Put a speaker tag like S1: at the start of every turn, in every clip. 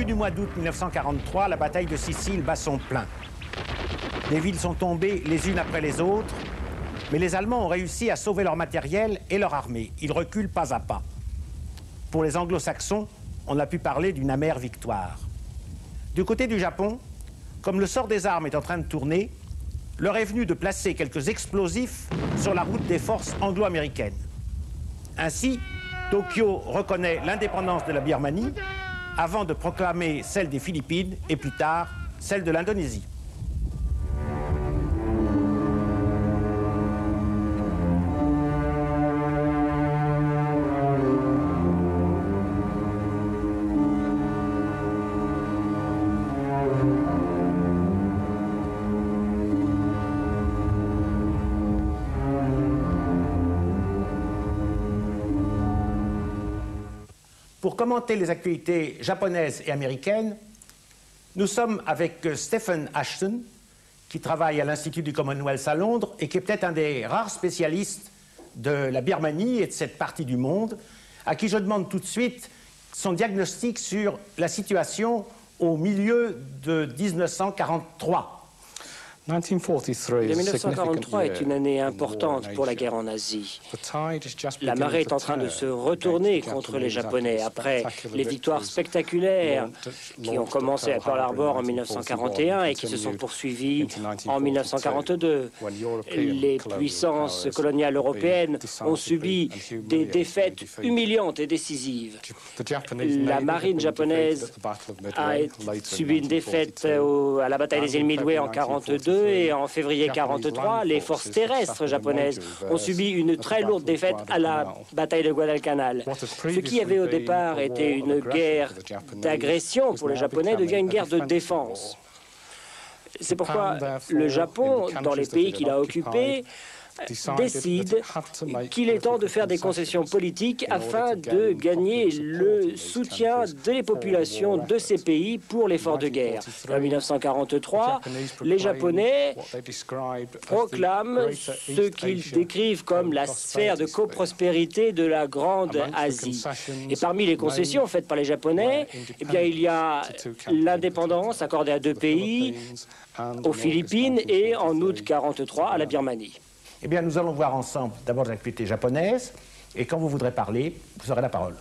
S1: début du mois d'août 1943, la bataille de Sicile bat son plein. Les villes sont tombées les unes après les autres, mais les Allemands ont réussi à sauver leur matériel et leur armée. Ils reculent pas à pas. Pour les anglo-saxons, on a pu parler d'une amère victoire. Du côté du Japon, comme le sort des armes est en train de tourner, leur est venu de placer quelques explosifs sur la route des forces anglo-américaines. Ainsi, Tokyo reconnaît l'indépendance de la Birmanie avant de proclamer celle des Philippines et plus tard celle de l'Indonésie. Commenter les actualités japonaises et américaines, nous sommes avec euh, Stephen Ashton, qui travaille à l'Institut du Commonwealth à Londres et qui est peut-être un des rares spécialistes de la Birmanie et de cette partie du monde, à qui je demande tout de suite son diagnostic sur la situation au milieu de 1943.
S2: 1943 est une année importante pour la guerre en Asie. La marée est en train de se retourner contre les Japonais après les victoires spectaculaires qui ont commencé à Pearl Harbor en 1941 et qui se sont poursuivies en 1942. Les puissances coloniales européennes ont subi des défaites humiliantes et décisives. La marine japonaise a subi une défaite à la bataille des îles Midway en 1942 et en février 1943, les forces terrestres japonaises ont subi une très lourde défaite à la bataille de Guadalcanal. Ce qui avait au départ été une guerre d'agression pour les Japonais devient une guerre de défense. C'est pourquoi le Japon, dans les pays qu'il a occupés, décide qu'il est temps de faire des concessions politiques afin de gagner le soutien des populations de ces pays pour l'effort de guerre. En 1943, les Japonais proclament ce qu'ils décrivent comme la sphère de coprospérité de la Grande Asie. Et parmi les concessions faites par les Japonais, eh bien, il y a l'indépendance accordée à deux pays, aux Philippines et en août 1943 à la Birmanie.
S1: Eh bien, nous allons voir ensemble d'abord l'activité japonaise, et quand vous voudrez parler, vous aurez la parole.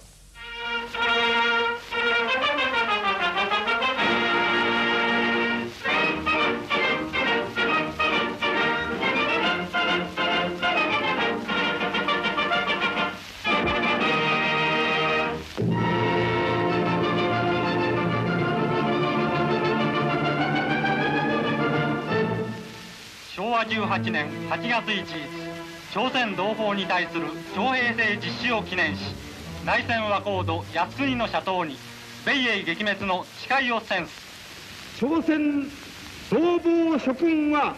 S3: 18年8月1日朝鮮同胞に対する徴兵制実施を記念し内戦和コード靖国の斜塔に米英撃滅の誓いを宣す。
S4: 朝鮮同胞諸君は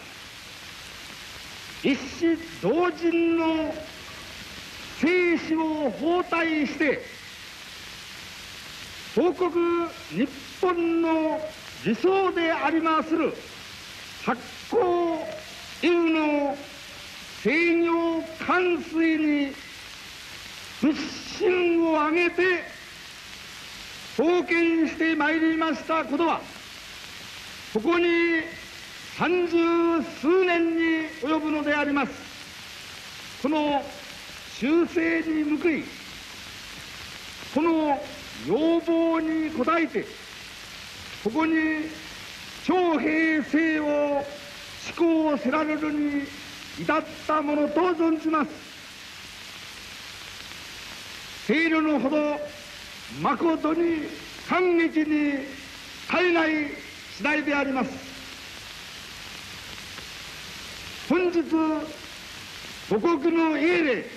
S4: 一子同人の生死を包帯して報国日本の理想でありまする発行竜の制御冠水に屈伸を上げて貢献してまいりましたことはここに三十数年に及ぶのであります。この修正に報いこの要望に応えてここに徴兵制を思考をせられるに至ったものと存じます。清慮のほど誠に感激に絶えない次第であります。本日母国の家で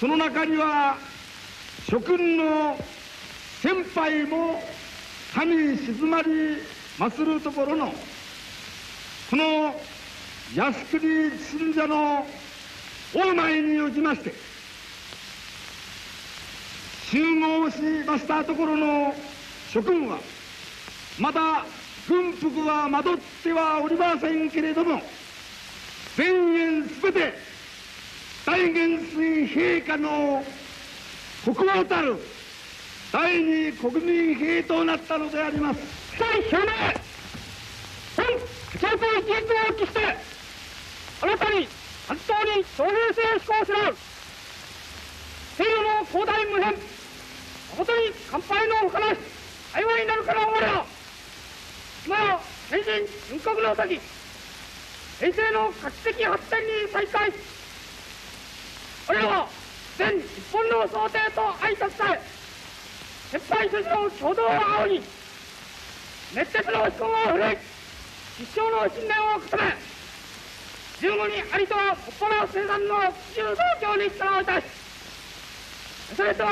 S4: その中には諸君の先輩も神静まりまするところのこの靖国信者の大前におきまして集合しましたところの諸君はまだ軍服はまとってはおりませんけれども全員すべて大元帥陛下の国王たる第二国民兵となったのであります。
S5: 表明本中高一律を期して新たに発動に徴兵制施行する西洋の広大無辺誠に乾杯のお話幸いになるから我ら今や先進軍国の先平成の画期的発展に再開。我らは全日本の想定と挨拶さえ撤廃措置の共同を仰ぎ熱鉄の思考を振るい。一生の信念を固め十五にありとはもっぱら生産の自由増強に力をいたしそれと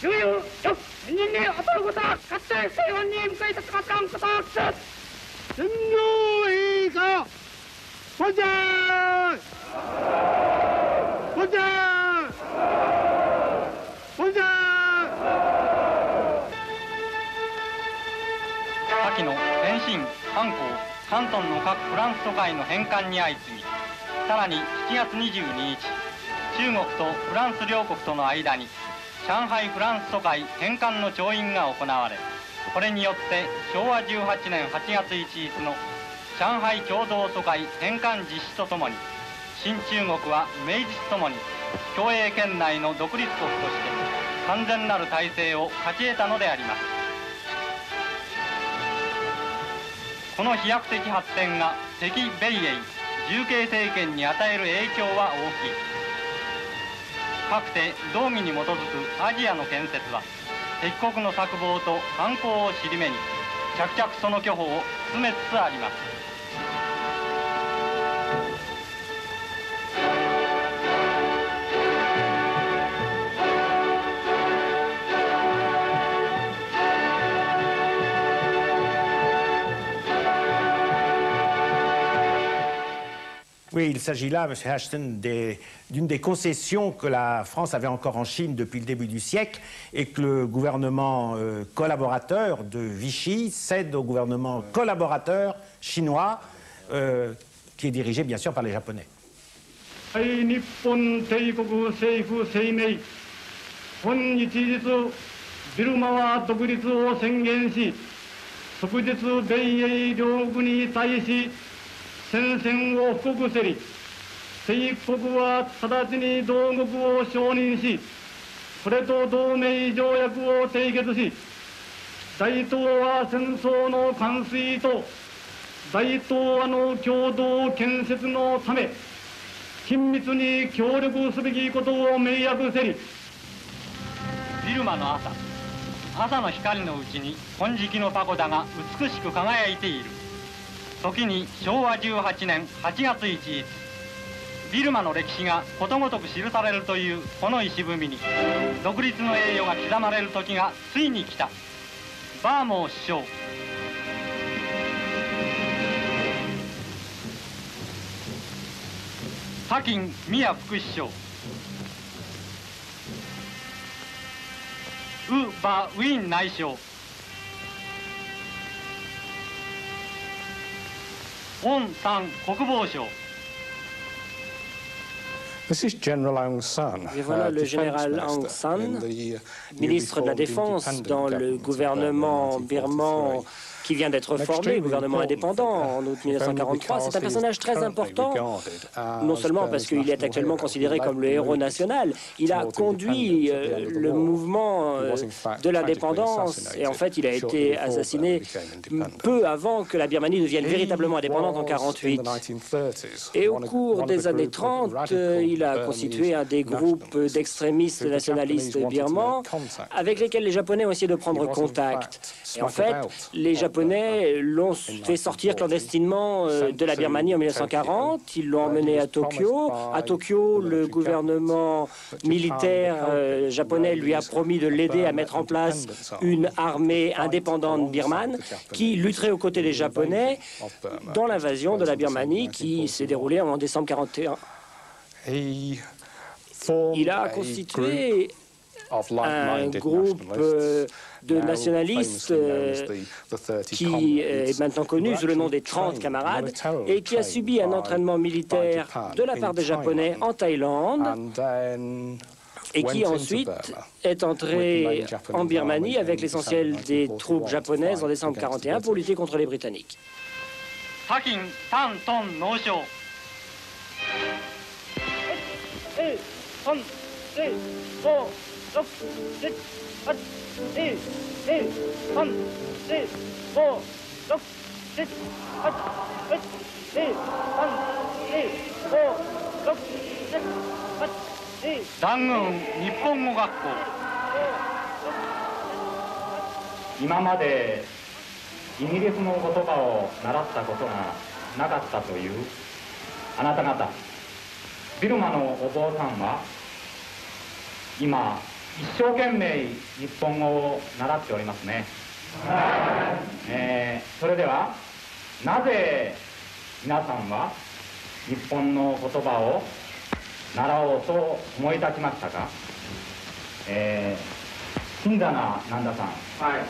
S5: 悠々よく先人に劣ることはかつて西湾に向かい立つまたんことを期す
S4: 天皇陛下ポジャー。ポジャーポジャー
S3: 先の天津韓国広東の各フランス都会の返還に相次ぎさらに7月22日中国とフランス両国との間に上海フランス都会返還の調印が行われこれによって昭和18年8月1日の上海共同疎開返還実施とともに新中国は名実ともに共栄圏内の独立国として完全なる体制を勝ち得たのであります。この飛躍的発展が敵米英重慶政権に与える影響は大きい。かくて道義に基づくアジアの建設は敵国の策謀と反抗を尻目に着々その巨峰を進めつつあります。
S1: Oui, il s'agit là, M. Ashton, d'une des, concessions que la France avait encore en Chine depuis le début du siècle et que le gouvernement euh, collaborateur de Vichy cède au gouvernement collaborateur chinois, euh, qui est dirigé bien sûr par les Japonais.
S4: 戦
S3: 線
S6: を布くせり、帝国は直ちに同国を承認し、それと同盟条約を締結し、大東亜戦争の完遂と大東亜の共同建設のため、緊密に協力すべきことを明約せり。
S3: ビルマの朝、朝の光のうちに金色のパコダが美しく輝いている。時に昭和18年8月1日ビルマの歴史がことごとく記されるというこの石踏みに独立の栄誉が刻まれる時がついに来た。バーモー首相サキン宮副首相ウ・バ・ウィン内相 San
S2: Et voilà le général Aung San, ministre de la Défense dans le gouvernement birman qui vient d'être formé, le gouvernement indépendant en août 1943. C'est un personnage très important, non seulement parce qu'il est actuellement considéré comme le héros national, il a conduit euh, le mouvement euh, de l'indépendance. et en fait il a été assassiné peu avant que la Birmanie devienne véritablement indépendante en 1948. Et au cours des années 30, euh, il a constitué un des groupes d'extrémistes nationalistes birmans avec lesquels les Japonais ont essayé de prendre contact. Et en fait, les Japonais l'ont fait sortir clandestinement euh, de la Birmanie en 1940. Ils l'ont emmené à Tokyo. À Tokyo, le gouvernement militaire euh, japonais lui a promis de l'aider à mettre en place une armée indépendante birmane qui lutterait aux côtés des Japonais dans l'invasion de la Birmanie qui s'est déroulée en décembre 1941. Il a constitué un groupe euh, de nationalistes euh, qui est maintenant connu sous le nom des 30 camarades et qui a subi un entraînement militaire de la part des Japonais en Thaïlande et qui ensuite est entré en Birmanie avec l'essentiel des troupes japonaises en décembre 1941 pour lutter contre les Britanniques.
S5: 6、7、8、9、10、3、4、5、6、7、8、9、10、3、4、5、6、7、8、9、
S3: 団軍日本語学校
S7: 今までイギリスの言葉を習ったことがなかったというあなた方ビルマのお坊さんは今 na ぜ皆さんは日本の言葉を習おうと思い立ちましたか、えー、新座な南田さん、はい。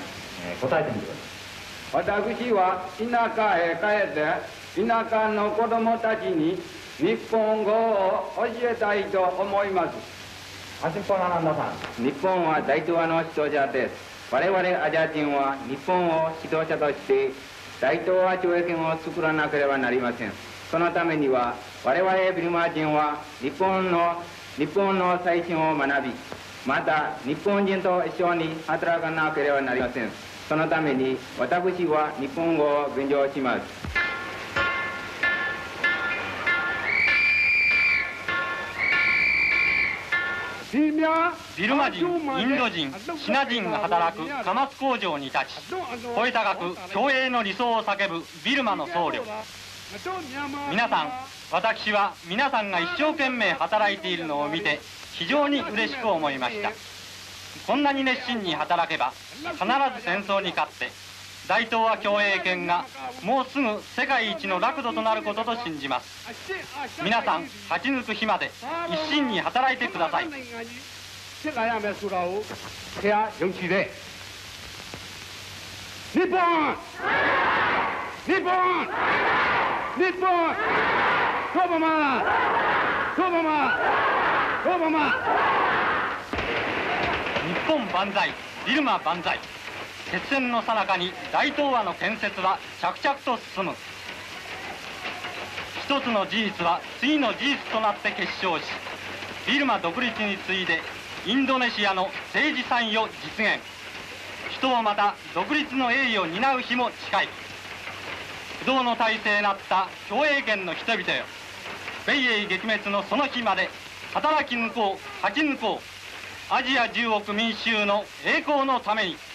S7: えー、答えてみてください。
S4: 私は田舎へ帰って田舎の子供たちに日本語を教えたいと思います
S7: 端っこの南田さ
S4: ん。日本は大東亜の指導者です我々アジア人は日本を指導者として大東亜徴兵権を作らなければなりません。そのためには我々ビルマ人は日本の日本の最新を学びまた日本人と一緒に働かなければなりません。そのために私は日本語を勉強します。
S3: ビルマ人インド人シナ人が働く貨物工場に立ち声高く共栄の理想を叫ぶビルマの僧侶。皆さん私は皆さんが一生懸命働いているのを見て非常に嬉しく思いました。こんなに熱心に働けば必ず戦争に勝って大東亜共栄圏がもうすぐ世界一の楽土となることと信じます。皆さん勝ち抜く日まで一心に働いてください。日本!
S4: 日本!日本!トボマ!トボマ!トボマ!
S3: 日本万歳ビルマ万歳決戦の最中に大東亜の建設は着々と進む。一つの事実は次の事実となって結晶しビルマ独立に次いでインドネシアの政治参与実現。人をまた独立の栄誉を担う日も近い。不動の体制なった共栄圏の人々よ。米英撃滅のその日まで働き抜こう勝ち抜こう。アジア10億民衆の栄光のために。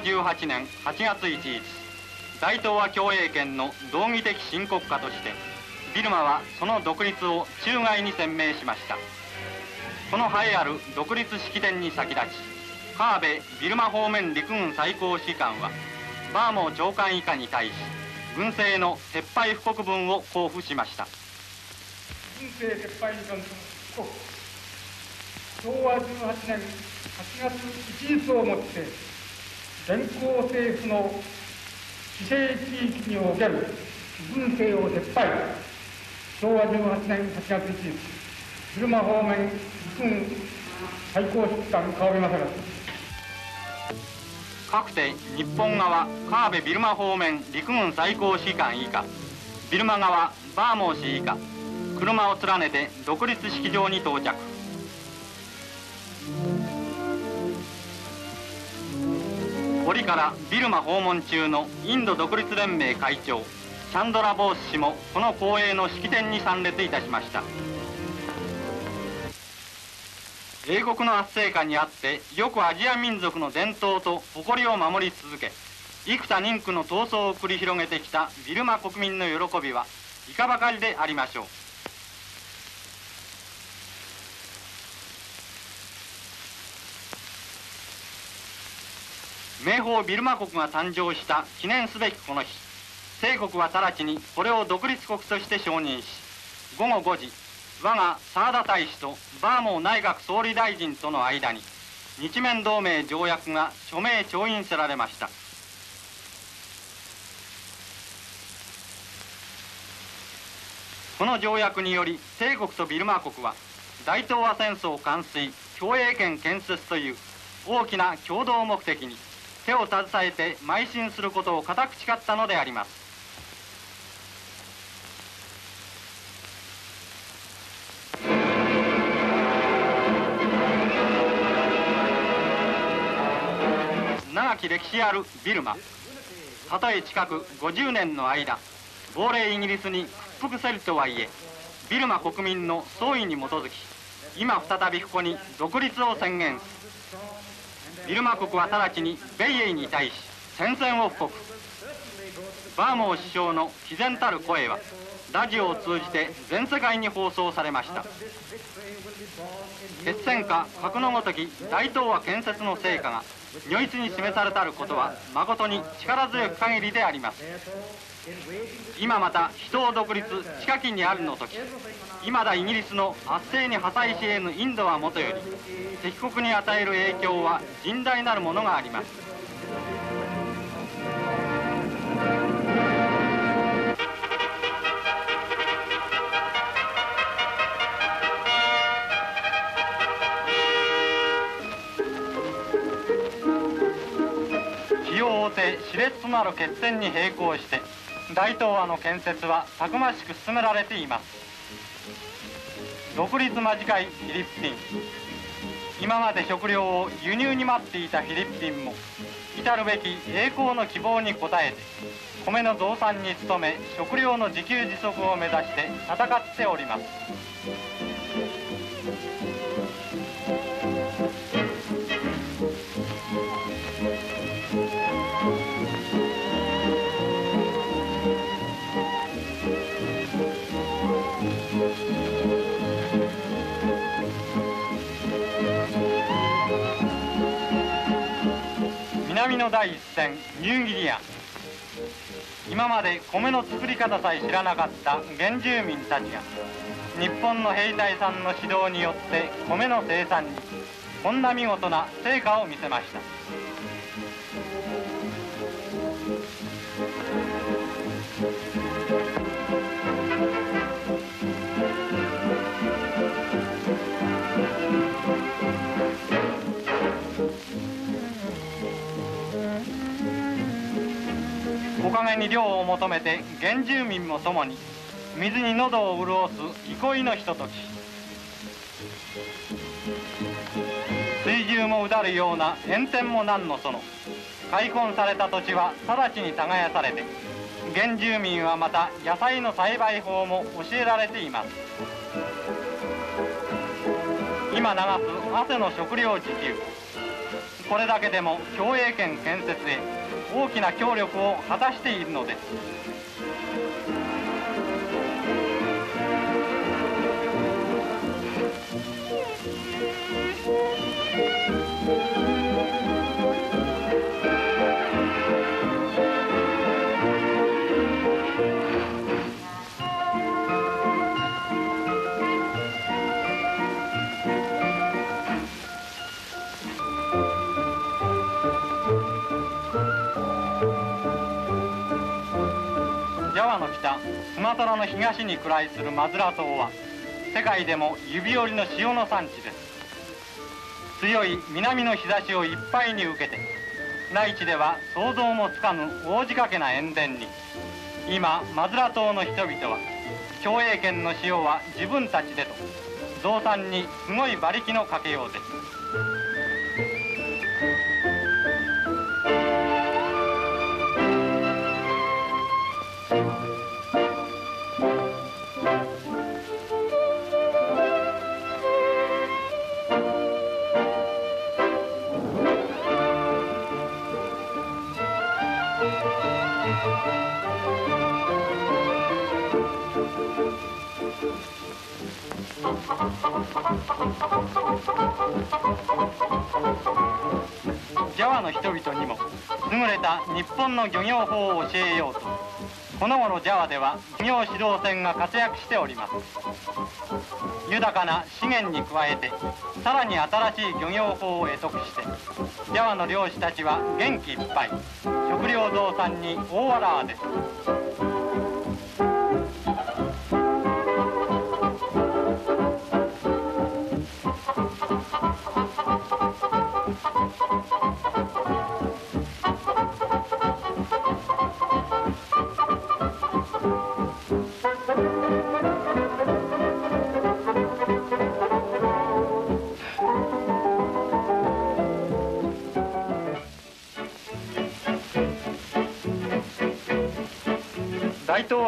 S3: 18年8月1日大東亜共栄圏の道義的新国家としてビルマはその独立を中外に宣明しました。この栄えある独立式典に先立ち川辺ビルマ方面陸軍最高指揮官はバーモー長官以下に対し軍政の撤廃布告文を交付しました。
S4: 軍政撤廃に関する布告昭和18年8月1日をもって全校政府の規制地域における軍政を撤廃昭和18年8月1日ビルマ方面陸軍最高指揮官川辺正
S3: 和かくて日本側川辺ビルマ方面陸軍最高指揮官以下。ビルマ側バーモー氏以下。車を連ねて独立式場に到着。折からビルマ訪問中のインド独立連盟会長チャンドラ・ボース氏もこの公営の式典に参列いたしました。英国の圧政下にあってよくアジア民族の伝統と誇りを守り続け幾多人区の闘争を繰り広げてきたビルマ国民の喜びはいかばかりでありましょう。名宝ビルマ国が誕生した記念すべきこの日。帝国は直ちにこれを独立国として承認し午後5時我が澤田大使とバーモー内閣総理大臣との間に日面同盟条約が署名調印せられました。この条約により帝国とビルマ国は大東亜戦争完遂共栄圏建設という大きな共同目的に手を携えて邁進することを固く誓ったのであります。長き歴史あるビルマ。たとえ近く50年の間亡霊イギリスに屈服せるとはいえビルマ国民の総意に基づき今再びここに独立を宣言す。ビルマ国は直ちに米英に対し宣戦を布告。バーモー首相の毅然たる声はラジオを通じて全世界に放送されました。決戦下格のごとき大東亜建設の成果が如一に示されたることは誠に力強く限りであります。今また人を独立近きにあるの時今だイギリスの圧政に破砕し得ぬインドはもとより敵国に与える影響は甚大なるものがあります。を追うて熾烈となる決戦に並行して大東亜の建設はたくましく進められています。独立間近いフィリピン。今まで食料を輸入に待っていたフィリピンも至るべき栄光の希望に応えて米の増産に努め食料の自給自足を目指して戦っております。の第一線ニューギリア。今まで米の作り方さえ知らなかった原住民たちが日本の兵隊さんの指導によって米の生産にこんな見事な成果を見せました。陰に涼を求めて原住民も共に水に喉を潤す憩いのひととき。水中もうだるような炎天も何のその。開墾された土地は直ちに耕されて原住民はまた野菜の栽培法も教えられています。今流す汗の食料自給。これだけでも共栄圏建設へ。大きな協力を果たしているのです。スマトラの東に位するマズラ島は世界でも指折りの塩の産地です。強い南の日差しをいっぱいに受けて内地では想像もつかぬ大仕掛けな塩田に今マズラ島の人々は共栄圏の塩は自分たちでと増産にすごい馬力のかけようです。日本の漁業法を教えようとこの頃ジャワでは漁業指導船が活躍しております。豊かな資源に加えてさらに新しい漁業法を得得してジャワの漁師たちは元気いっぱい食料増産に大笑わです。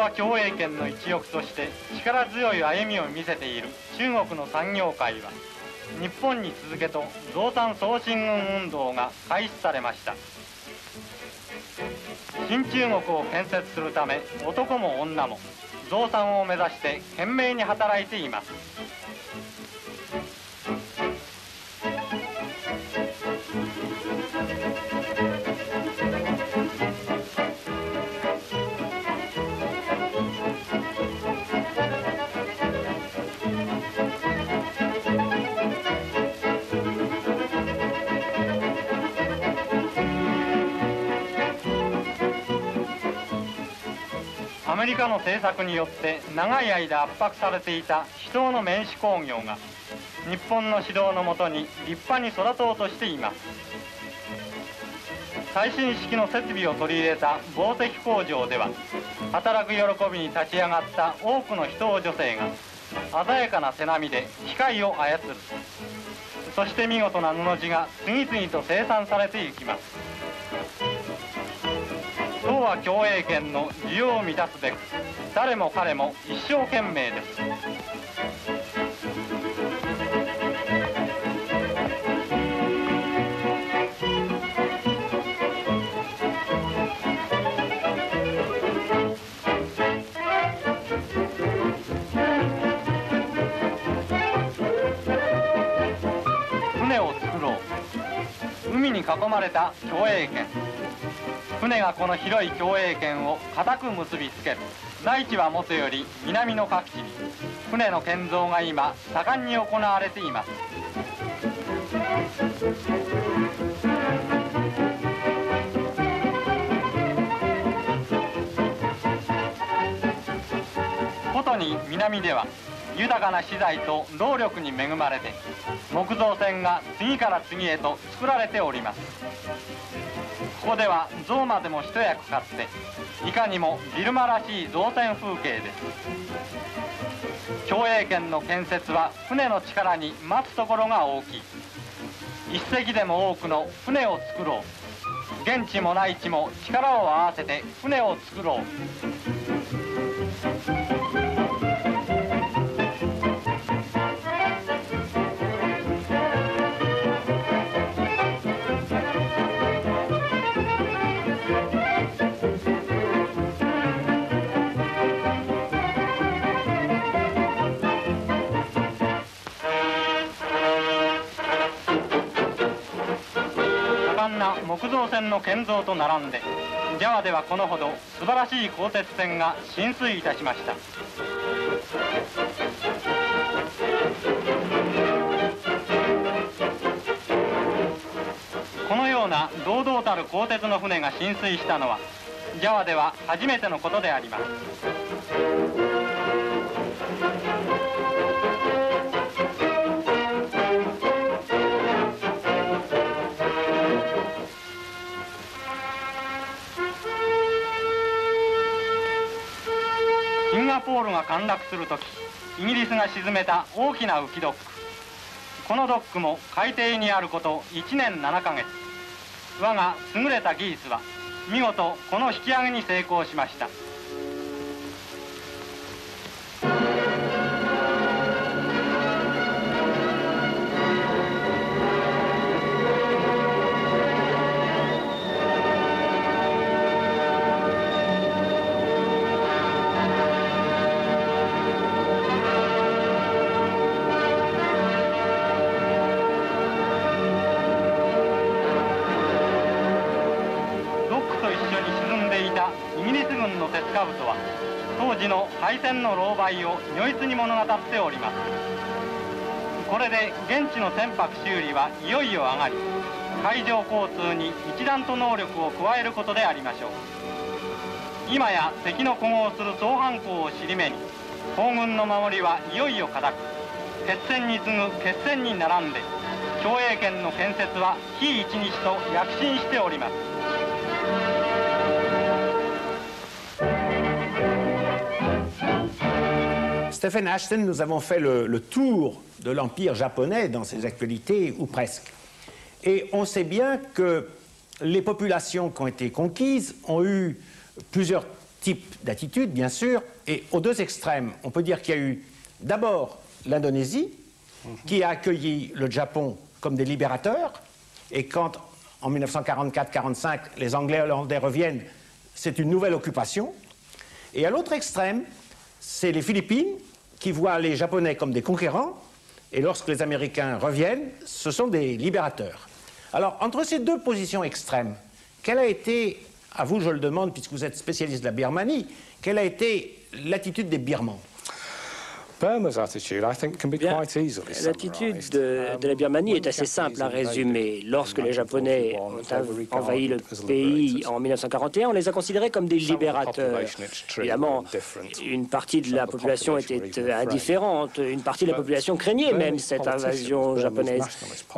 S3: は共栄圏の一翼として力強い歩みを見せている中国の産業界は日本に続けと増産送信軍運動が開始されました。新中国を建設するため男も女も増産を目指して懸命に働いています。リカの政策によって長い間圧迫されていた秘湯の免死工業が日本の指導のもとに立派に育とうとしています。最新式の設備を取り入れた紡績工場では働く喜びに立ち上がった多くの人を女性が鮮やかな背波で機械を操る。そして見事な布地が次々と生産されていきます。東亜共栄圏の需要を満たすべく誰も彼も一生懸命です。船を作ろう。海に囲まれた共栄圏。船がこの広い共栄圏を固く結びつける。内地はもとより南の各地に船の建造が今盛んに行われています。ことに南では豊かな資材と労力に恵まれて木造船が次から次へと作られております。ここでは象までも一役買っていかにもビルマらしい造船風景です。共栄圏の建設は船の力に待つところが大きい。一隻でも多くの船を作ろう。現地も内地も力を合わせて船を作ろう。木造船の建造と並んでジャワではこのほど素晴らしい鋼鉄船が浸水いたしました。このような堂々たる鋼鉄の船が浸水したのはジャワでは初めてのことであります。陥落する時イギリスが沈めた大きな浮きドック。このドックも海底にあること1年7ヶ月。我が優れた技術は見事この引き上げに成功しました。軍の鉄兜は当時の敗戦の狼狽を如実に物語っております。これで現地の船舶修理はいよいよ上がり海上交通に一段と能力を加えることでありましょう。今や敵の古豪する総反攻を尻目に東軍の守りはいよいよ固く決戦に次ぐ決戦に並んで共栄圏の建設は日一日と躍進しております。
S1: Stephen Ashton, nous avons fait le, tour de l'Empire japonais dans ses actualités, ou presque. Et on sait bien que les populations qui ont été conquises ont eu plusieurs types d'attitudes, bien sûr, et aux deux extrêmes, on peut dire qu'il y a eu d'abord l'Indonésie, qui a accueilli le Japon comme des libérateurs, et quand en 1944-45 les Anglais et Hollandais reviennent, c'est une nouvelle occupation. Et à l'autre extrême, c'est les Philippines qui voient les Japonais comme des conquérants, et lorsque les Américains reviennent, ce sont des libérateurs. Alors, entre ces deux positions extrêmes, quelle a été, à vous je le demande, puisque vous êtes spécialiste de la Birmanie, quelle a été l'attitude des Birmans?
S2: L'attitude de, de, la Birmanie est assez simple à résumer. Lorsque les Japonais ont envahi le pays en 1941, on les a considérés comme des libérateurs. Évidemment, une partie de la population était indifférente, une partie de la population craignait même cette invasion japonaise.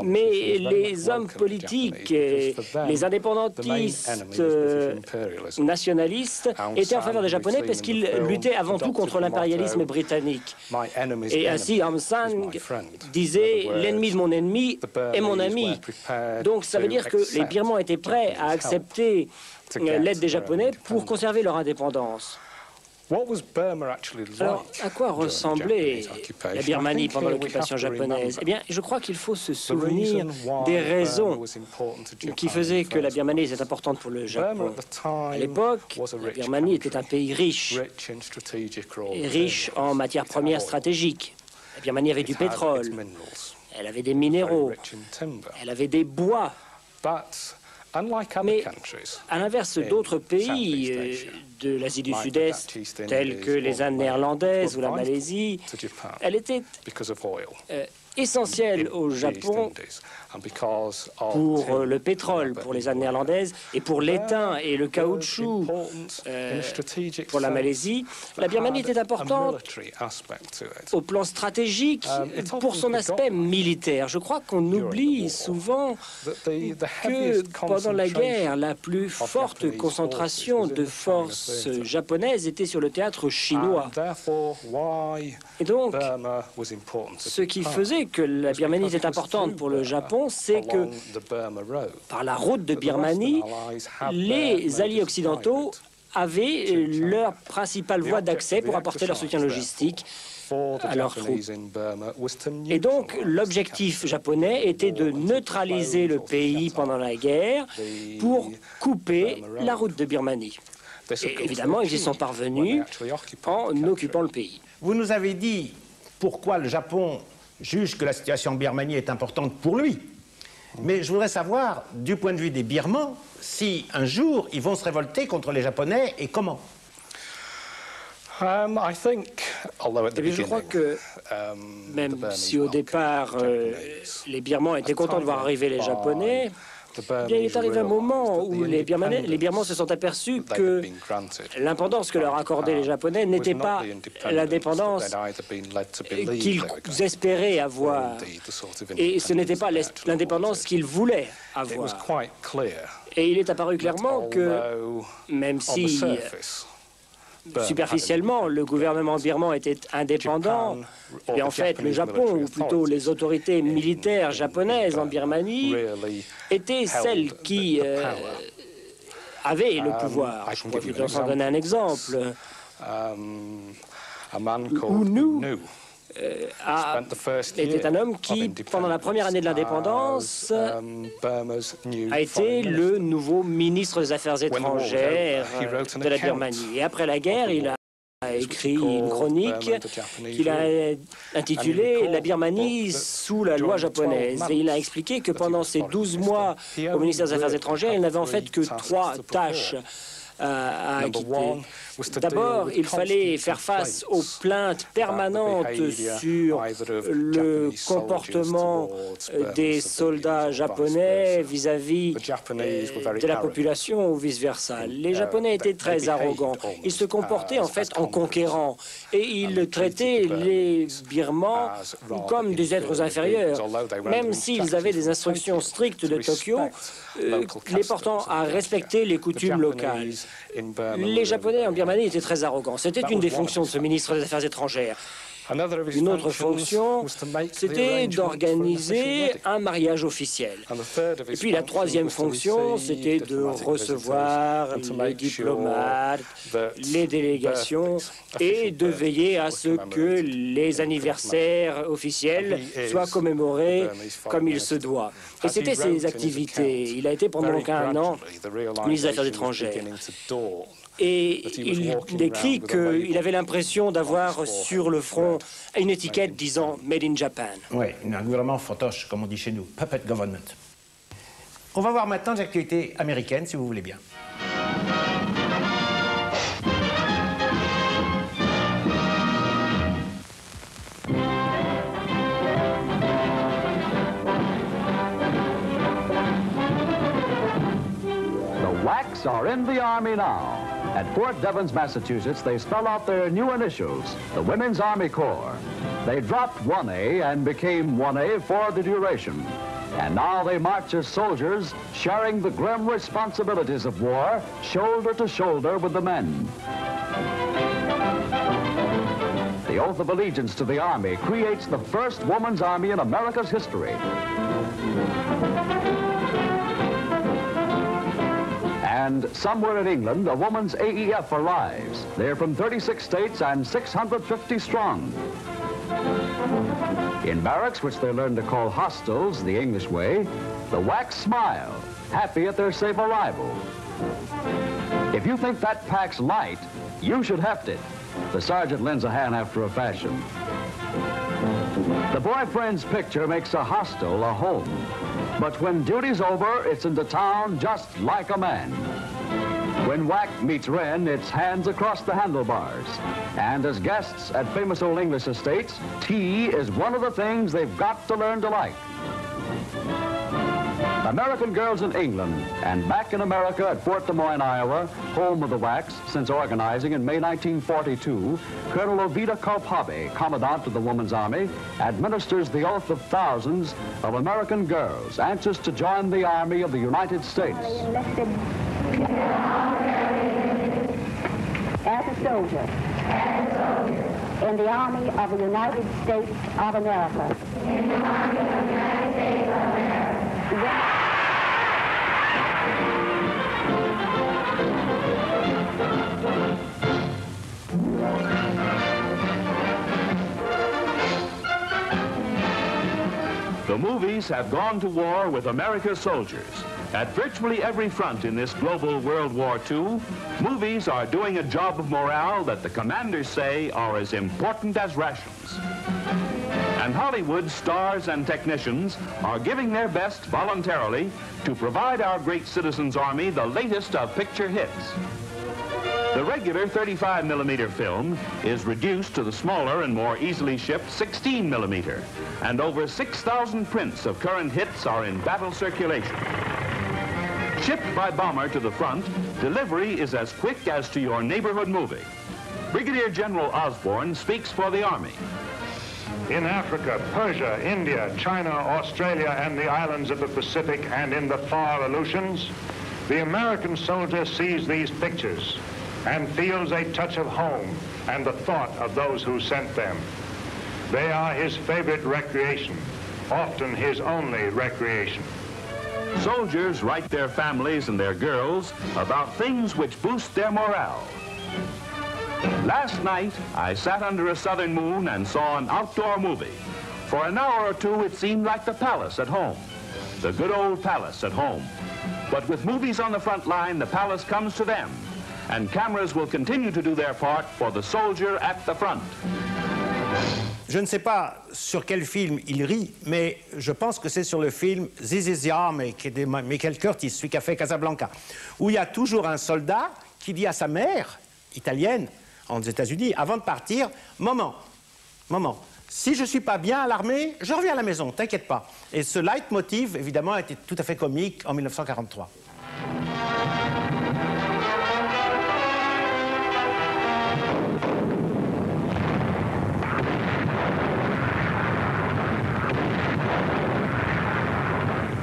S2: Mais les hommes politiques et les indépendantistes nationalistes étaient en faveur des Japonais parce qu'ils luttaient avant tout contre l'impérialisme britannique. Et ainsi, Aung San disait l'ennemi de mon ennemi est mon ami. Donc ça veut dire que les Birmans étaient prêts à accepter l'aide des Japonais pour conserver leur indépendance. Alors, à quoi ressemblait la Birmanie pendant l'occupation japonaise? Eh bien, je crois qu'il faut se souvenir des raisons qui faisaient que la Birmanie était importante pour le Japon. À l'époque, la Birmanie était un pays riche, et riche en matières premières stratégiques. La Birmanie avait du pétrole, elle avait des minéraux, elle avait des bois. Mais à l'inverse d'autres pays euh, de l'Asie du Sud-Est, tels que les Indes néerlandaises ou la Malaisie, elle était essentielle au Japon pour euh, le pétrole pour les Indes néerlandaises et pour l'étain et le caoutchouc euh, pour la Malaisie. La Birmanie était importante au plan stratégique pour son aspect militaire. Je crois qu'on oublie souvent que pendant la guerre, la plus forte concentration de forces japonaises était sur le théâtre chinois. Et donc, ce qui faisait que la Birmanie était importante pour le Japon, c'est que par la route de Birmanie, les alliés occidentaux avaient leur principale voie d'accès pour apporter leur soutien logistique à leurs troupes. Et donc, l'objectif japonais était de neutraliser le pays pendant la guerre pour couper la route de Birmanie. Et évidemment, ils y sont parvenus en occupant le pays.
S1: Vous nous avez dit pourquoi le Japon juge que la situation en Birmanie est importante pour lui. Mais je voudrais savoir, du point de vue des Birmans, si un jour ils vont se révolter contre les Japonais et comment?
S2: Um, eh je crois que um, même si au départ euh, les Birmans étaient contents de voir arriver les Japonais, il est arrivé un moment où les, les Birmans se sont aperçus que l'indépendance que leur accordaient les Japonais n'était pas l'indépendance qu'ils espéraient avoir. Et ce n'était pas l'indépendance qu'ils voulaient avoir. Et il est apparu clairement que, même si superficiellement, le gouvernement birman était indépendant, et en fait, le Japon, ou plutôt les autorités militaires japonaises en Birmanie, étaient celles qui euh, avaient le um, pouvoir. Je peux vous en donner un exemple. Um, nous euh, était un homme qui, pendant la première année de l'indépendance, um, a été le nouveau ministre des Affaires étrangères de la Birmanie. Et après la guerre, il a écrit une chronique qu'il a intitulée La Birmanie sous la loi japonaise. Et il a expliqué que pendant ces 12 mois au ministère des Affaires étrangères, il n'avait en fait que trois tâches à, acquitter. D'abord, il fallait faire face aux plaintes permanentes sur le comportement des soldats japonais vis-à-vis de la population ou vice-versa. Les Japonais étaient très arrogants. Ils se comportaient en fait en conquérant et ils traitaient les Birmans comme des êtres inférieurs. Même s'ils avaient des instructions strictes de Tokyo, euh, les portant à respecter les coutumes locales. Les Japonais en Birmanie étaient très arrogants. C'était une des fonctions de ce ministre des Affaires étrangères. Une autre fonction, c'était d'organiser un mariage officiel. Et puis la troisième fonction, c'était de recevoir les diplomates, les délégations et de veiller à ce que les anniversaires officiels soient commémorés comme il se doit. Et c'était ses activités. Il a été pendant un an ministre des Affaires étrangères. Et il décrit qu'il avait l'impression d'avoir sur le front une étiquette disant Made in Japan.
S1: Oui, un gouvernement fantoche, comme on dit chez nous, puppet government. On va voir maintenant les actualités américaines, si vous voulez bien.
S8: The wax are in the Army now. At Fort Devens, Massachusetts, they spell out their new initials, the Women's Army Corps. They dropped 1A and became 1A for the duration. And now they march as soldiers, sharing the grim responsibilities of war, shoulder to shoulder with the men. The oath of allegiance to the Army creates the first woman's army in America's history. And somewhere in England, a woman's AEF arrives. They're from 36 states and 650 strong. In barracks, which they learn to call hostels, the English way, the wax smile, happy at their safe arrival. If you think that pack's light, you should heft it. The sergeant lends a hand after a fashion. The boyfriend's picture makes a hostel a home. But when duty's over, it's into town just like a man. When Whack meets Wren, it's hands across the handlebars. And as guests at famous old English estates, tea is one of the things they've got to learn to like. American girls in England and back in America at Fort Des Moines, Iowa, home of the wax since organizing in May 1942, Colonel Ovida Kolpabe, Commandant of the Woman's Army, administers the oath of thousands of American girls anxious to join the Army of the United States.
S9: As a soldier. States of America. In the Army of the United States of America.
S10: The movies have gone to war with America's soldiers. At virtually every front in this global World War II, movies are doing a job of morale that the commanders say are as important as rations. And Hollywood stars and technicians are giving their best voluntarily to provide our great citizens' army the latest of picture hits. The regular 35 millimeter film is reduced to the smaller and more easily shipped 16 millimeter, and over 6,000 prints of current hits are in battle circulation. Shipped by bomber to the front, delivery is as quick as to your neighborhood movie. Brigadier General Osborne speaks for the Army.
S11: In Africa, Persia, India, China, Australia, and the islands of the Pacific, and in the far Aleutians, the American soldier sees these pictures and feels a touch of home and the thought of those who sent them. They are his favorite recreation, often his only recreation.
S10: Soldiers write their families and their girls about things which boost their morale. Last night, I sat under a southern moon and saw an outdoor movie. For an hour or two, it seemed like the palace at home. The good old palace at home. But with movies on the front line, the palace comes to them and cameras will continue to do their part for the soldier at the front.
S1: Je ne sais pas sur quel film il rit, mais je pense que c'est sur le film This is the Army, qui est de Michael Curtis, celui qui a fait Casablanca, où il y a toujours un soldat qui dit à sa mère, italienne, aux États-Unis, avant de partir, Maman, maman, si je ne suis pas bien à l'armée, je reviens à la maison, t'inquiète pas. Et ce leitmotiv, évidemment, a été tout à fait comique en 1943.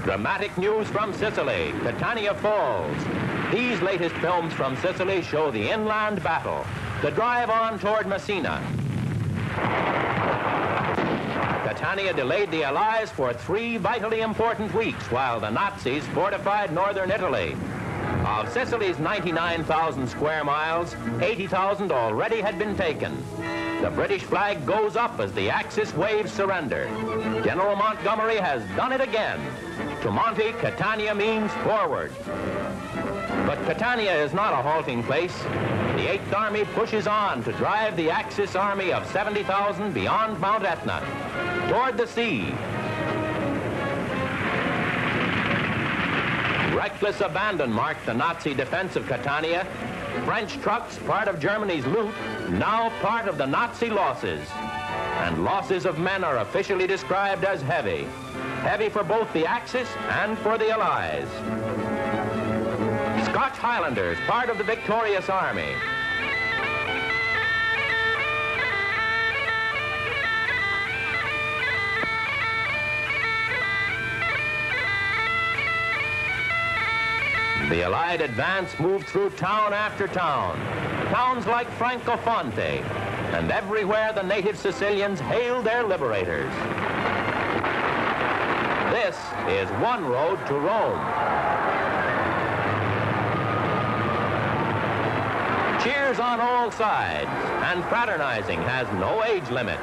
S12: Dramatic news from Sicily, Catania Falls. These latest films from Sicily show the inland battle, the drive on toward Messina. Catania delayed the Allies for three vitally important weeks while the Nazis fortified northern Italy. Of Sicily's 99,000 square miles, 80,000 already had been taken. The British flag goes up as the Axis waves surrender. General Montgomery has done it again. To Monte, Catania means forward. But Catania is not a halting place. The 8th Army pushes on to drive the Axis army of 70,000 beyond Mount Etna, toward the sea. Reckless abandon marked the Nazi defense of Catania. French trucks, part of Germany's loot, now part of the Nazi losses. And losses of men are officially described as heavy heavy for both the Axis and for the Allies. Scotch Highlanders, part of the victorious army. The Allied advance moved through town after town, towns like Francofonte, and everywhere the native Sicilians hailed their liberators. This is one road to Rome. Cheers on all sides, and fraternizing has no age limit.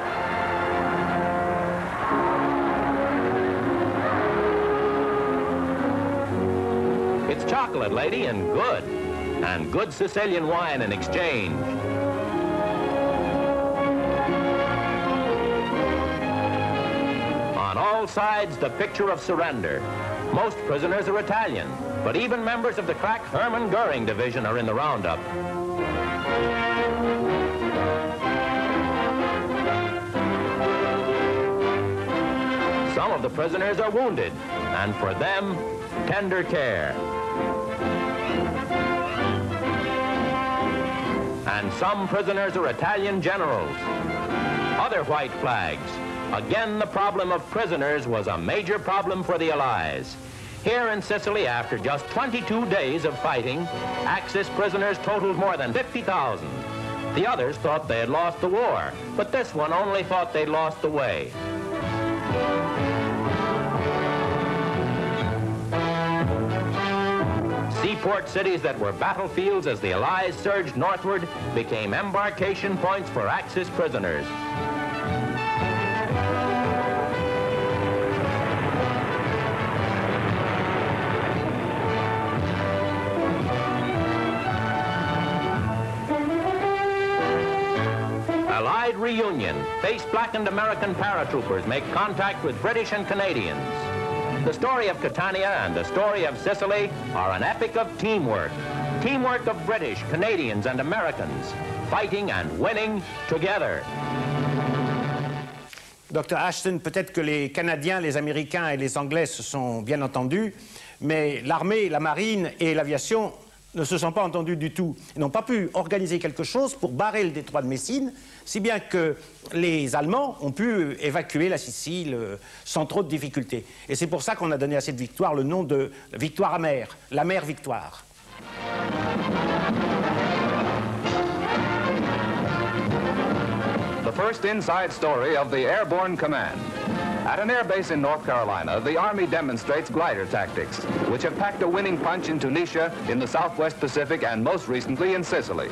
S12: It's chocolate, lady, and good. And good Sicilian wine in exchange. On all sides the picture of surrender. Most prisoners are Italian, but even members of the crack Hermann Goering division are in the roundup. Some of the prisoners are wounded, and for them, tender care. And some prisoners are Italian generals. Other white flags, Again, the problem of prisoners was a major problem for the Allies. Here in Sicily, after just 22 days of fighting, Axis prisoners totaled more than 50,000. The others thought they had lost the war, but this one only thought they'd lost the way. Seaport cities that were battlefields as the Allies surged northward became embarkation points for Axis prisoners. Reunion, face-blackened American paratroopers make contact with British and Canadians. The story of Catania and the story of Sicily are an epic of teamwork. Teamwork of British, Canadians, and Americans, fighting and winning together.
S1: Dr. Ashton, peut-être que les Canadiens, les Américains et les Anglais se sont bien entendus, mais l'armée, la marine et l'aviation ne se sont pas entendus du tout. Ils n'ont pas pu organiser quelque chose pour barrer le détroit de Messine, si bien que les Allemands ont pu évacuer la Sicile euh, sans trop de difficultés. Et c'est pour ça qu'on a donné à cette victoire le nom de victoire amère, la mer victoire.
S8: The first inside story of the Airborne Command. At an air base in North Carolina, the Army demonstrates glider tactics, which have packed a winning punch in Tunisia, in the Southwest Pacific, and most recently in Sicily.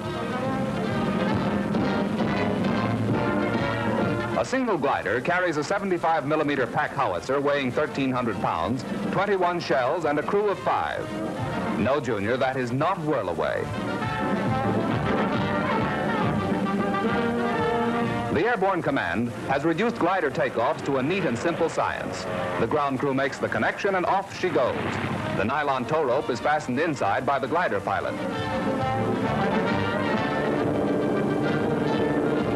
S8: A single glider carries a 75 millimeter pack howitzer weighing 1,300 pounds, 21 shells, and a crew of five. No, Junior, that is not Whirlaway. The Airborne Command has reduced glider takeoffs to a neat and simple science. The ground crew makes the connection and off she goes. The nylon tow rope is fastened inside by the glider pilot.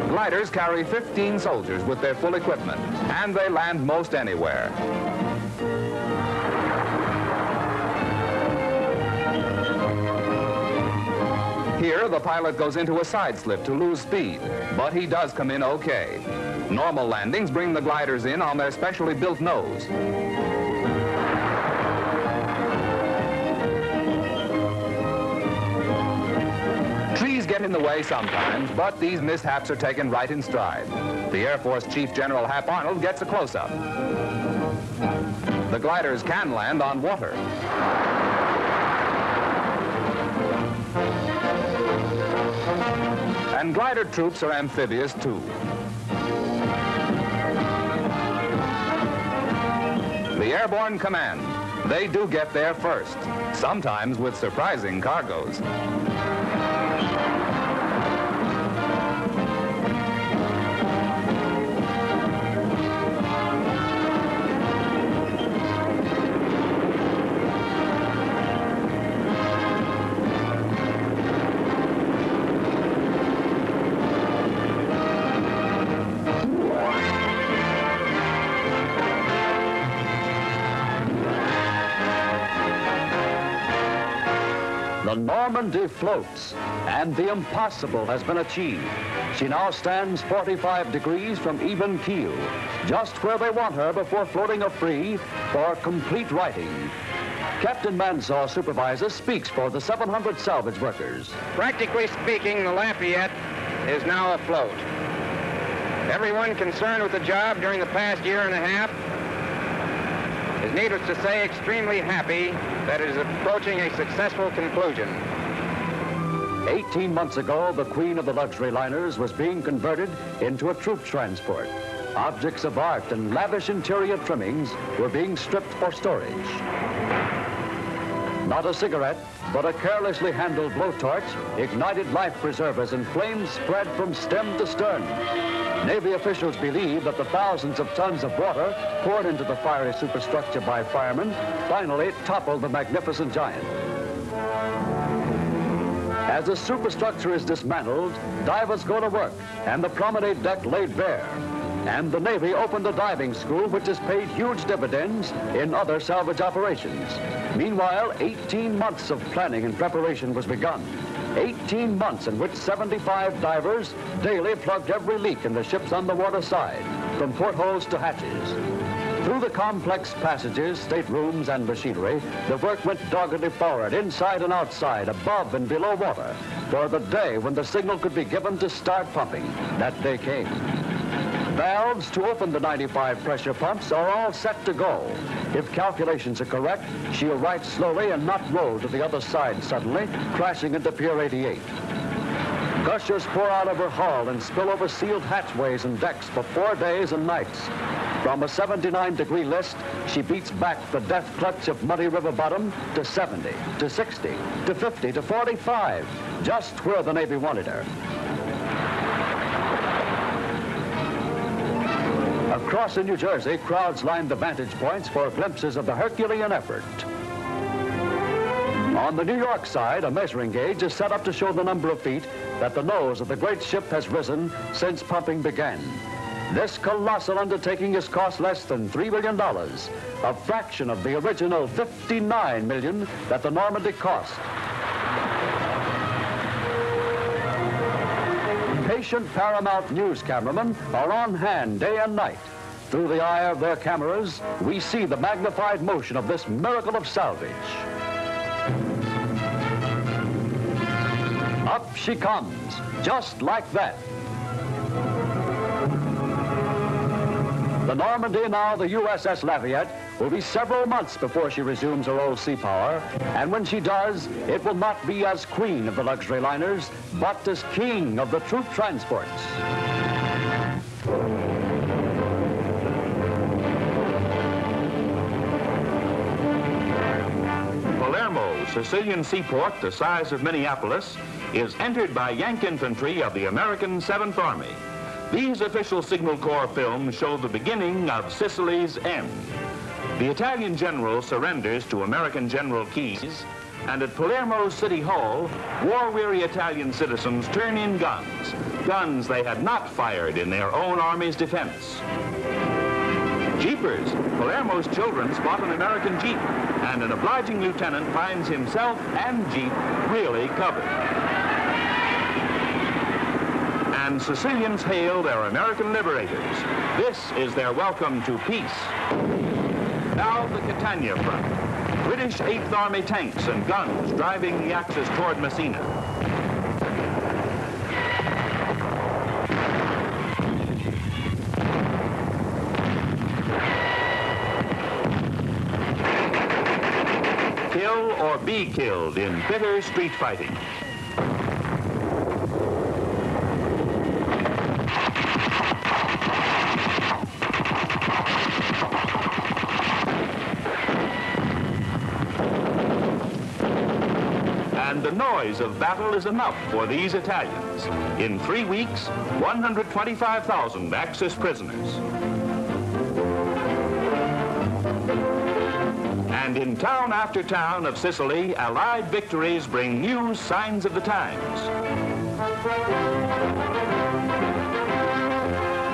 S13: Gliders carry 15 soldiers with their full equipment, and they land most anywhere. Here, the pilot goes into a side slip to lose speed, but he does come in okay. Normal landings bring the gliders in on their specially built nose. Trees get in the way sometimes, but these mishaps are taken right in stride. The Air Force Chief General Hap Arnold gets a close-up. The gliders can land on water. And glider troops are amphibious too. The Airborne Command, they do get there first, sometimes with surprising cargoes.
S8: Normandy floats, and the impossible has been achieved. She now stands 45 degrees from even keel, just where they want her before floating free for complete righting. Captain Mansaw supervisor speaks for the 700 salvage workers.
S14: Practically speaking, the Lafayette is now afloat. Everyone concerned with the job during the past year and a half is needless to say extremely happy that it is approaching a successful conclusion.
S8: 18 months ago, the queen of the luxury liners was being converted into a troop transport. Objects of art and lavish interior trimmings were being stripped for storage. Not a cigarette, but a carelessly handled blowtorch ignited life preservers and flames spread from stem to stern. Navy officials believe that the thousands of tons of water poured into the fiery superstructure by firemen finally toppled the magnificent giant. As the superstructure is dismantled, divers go to work and the promenade deck laid bare. And the Navy opened a diving school which has paid huge dividends in other salvage operations. Meanwhile, 18 months of planning and preparation was begun. 18 months in which 75 divers daily plugged every leak in the ship's underwater side, from portholes to hatches. Through the complex passages, staterooms, and machinery, the work went doggedly forward, inside and outside, above and below water, for the day when the signal could be given to start pumping. That day came. Valves to open the 95 pressure pumps are all set to go. If calculations are correct, she'll right slowly and not roll to the other side suddenly, crashing into Pier 88. Gushers pour out of her hull and spill over sealed hatchways and decks for four days and nights. From a 79 degree list, she beats back the death clutch of muddy river bottom to 70, to 60, to 50, to 45, just where the Navy wanted her. Across in New Jersey, crowds lined the vantage points for glimpses of the Herculean effort. On the New York side, a measuring gauge is set up to show the number of feet that the nose of the great ship has risen since pumping began. This colossal undertaking has cost less than $3 million, a fraction of the original 59 million that the Normandy cost. Patient Paramount news cameramen are on hand day and night. Through the eye of their cameras, we see the magnified motion of this miracle of salvage. Up she comes, just like that. The Normandy, now the USS Lafayette, will be several months before she resumes her old sea power. And when she does, it will not be as queen of the luxury liners, but as king of the troop transports.
S10: Palermo, Sicilian seaport the size of Minneapolis, is entered by Yank infantry of the American Seventh Army. These official Signal Corps films show the beginning of Sicily's end. The Italian general surrenders to American General Keyes, And at Palermo's City Hall, war-weary Italian citizens turn in guns, guns they had not fired in their own army's defense. Jeepers, Palermo's children spot an American Jeep, and an obliging lieutenant finds himself and Jeep really covered. And Sicilians hail their American liberators. This is their welcome to peace. Now the Catania front. British 8th Army tanks and guns driving the Axis toward Messina. Kill or be killed in bitter street fighting. And the noise of battle is enough for these Italians. In three weeks, 125,000 Axis prisoners. And in town after town of Sicily, Allied victories bring new signs of the times.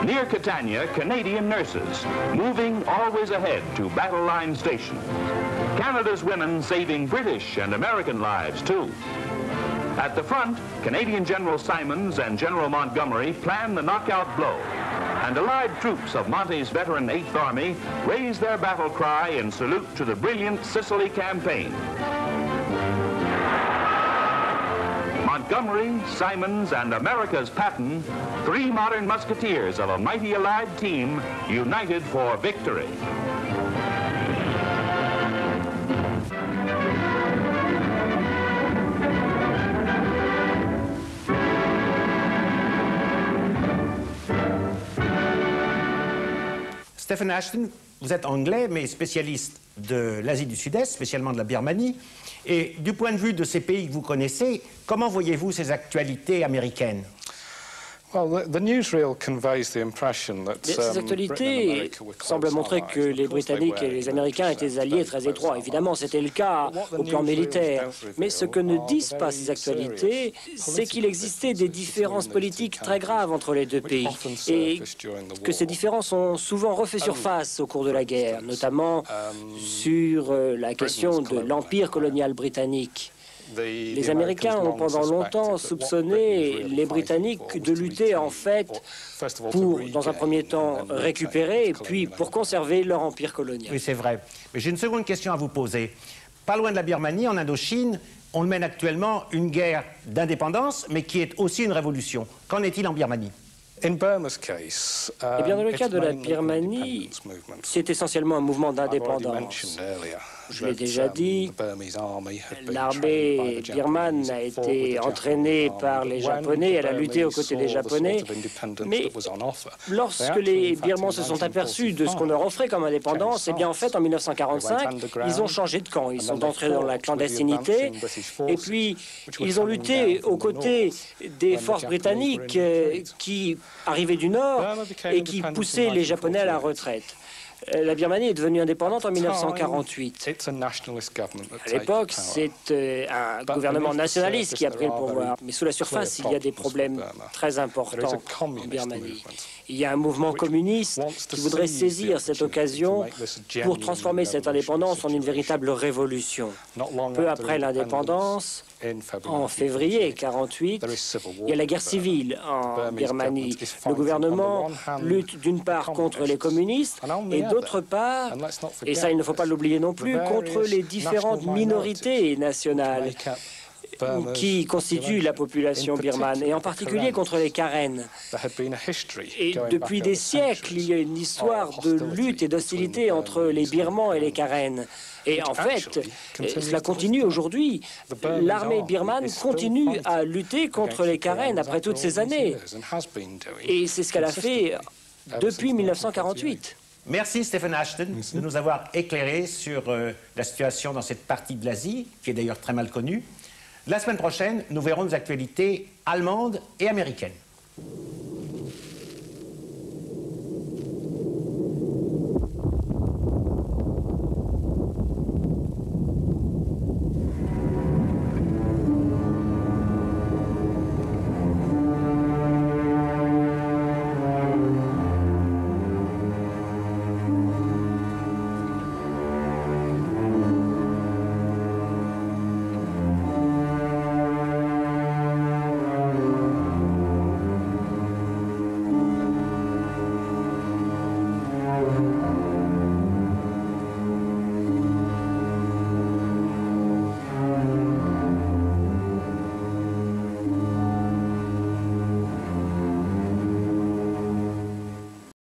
S10: Near Catania, Canadian nurses, moving always ahead to battle line stations. Canada's women saving British and American lives, too. At the front, Canadian General Simons and General Montgomery plan the knockout blow. And Allied troops of Monte's veteran 8th Army raise their battle cry in salute to the brilliant Sicily campaign. Montgomery, Simons, and America's Patton, three modern musketeers of a mighty Allied team united for victory.
S1: Stephen Ashton, vous êtes anglais, mais spécialiste de l'Asie du Sud-Est, spécialement de la Birmanie. Et du point de vue de ces pays que vous connaissez, comment voyez-vous ces actualités américaines?
S2: Ces actualités semblent montrer que les Britanniques et les Américains étaient alliés très étroits. Évidemment, c'était le cas au plan militaire. Mais ce que ne disent pas ces actualités, c'est qu'il existait des différences politiques très graves entre les deux pays et que ces différences ont souvent refait surface au cours de la guerre, notamment sur euh, la question de l'empire colonial britannique. Les Américains ont pendant longtemps soupçonné les Britanniques de lutter en fait pour, dans un premier temps, récupérer, puis pour conserver leur empire colonial.
S1: Oui, c'est vrai. Mais j'ai une seconde question à vous poser. Pas loin de la Birmanie, en Indochine, on mène actuellement une guerre d'indépendance, mais qui est aussi une révolution. Qu'en est-il en Birmanie?
S2: Eh bien, dans le cas de la Birmanie, c'est essentiellement un mouvement d'indépendance. Je l'ai déjà dit, l'armée birmane a été entraînée par les Japonais, elle a lutté aux côtés des Japonais, mais lorsque les Birmans se sont aperçus de ce qu'on leur offrait comme indépendance, eh bien en fait en 1945, ils ont changé de camp, ils sont entrés dans la clandestinité, et puis ils ont lutté aux côtés des forces britanniques euh, qui arrivaient du Nord et qui poussaient les Japonais à la retraite. Euh, la Birmanie est devenue indépendante en 1948. À l'époque, c'est euh, un gouvernement nationaliste qui a pris le pouvoir. Mais sous la surface, il y a des problèmes très importants en Birmanie. Il y a un mouvement communiste qui voudrait saisir cette occasion pour transformer cette indépendance en une véritable révolution. Peu après l'indépendance, en février 1948, il y a la guerre civile en Birmanie. Le gouvernement lutte d'une part contre les communistes et d'autre part, et ça il ne faut pas l'oublier non plus, contre les différentes minorités nationales qui constituent la population birmane, et en particulier contre les Karen. Et depuis des siècles, il y a une histoire de lutte et d'hostilité entre les Birmans et les Karen. Et en fait, cela continue aujourd'hui. L'armée birmane continue à lutter contre les Karen après toutes ces années. Et c'est ce qu'elle a fait depuis 1948.
S1: Merci Stephen Ashton de nous avoir éclairé sur euh, la situation dans cette partie de l'Asie, qui est d'ailleurs très mal connue. La semaine prochaine, nous verrons nos actualités allemandes et américaines.